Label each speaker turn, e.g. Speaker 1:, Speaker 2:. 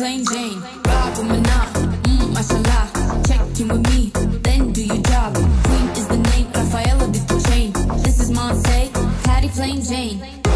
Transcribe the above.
Speaker 1: plain Jane. Rob a Mana, mmm, mashallah. Check in with me, then do your job. Queen is the name, Rafaela did the chain. This is Monse, Patty Plain Jane.